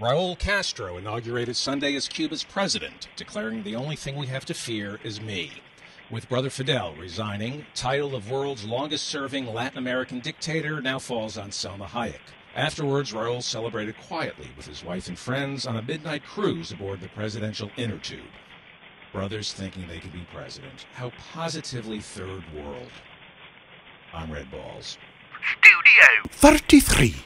Raul Castro inaugurated Sunday as Cuba's president, declaring the only thing we have to fear is me. With brother Fidel resigning, title of world's longest serving Latin American dictator now falls on Salma Hayek. Afterwards, Raul celebrated quietly with his wife and friends on a midnight cruise aboard the presidential inner tube. Brothers thinking they could be president. How positively third world. I'm Red Balls. Studio 33.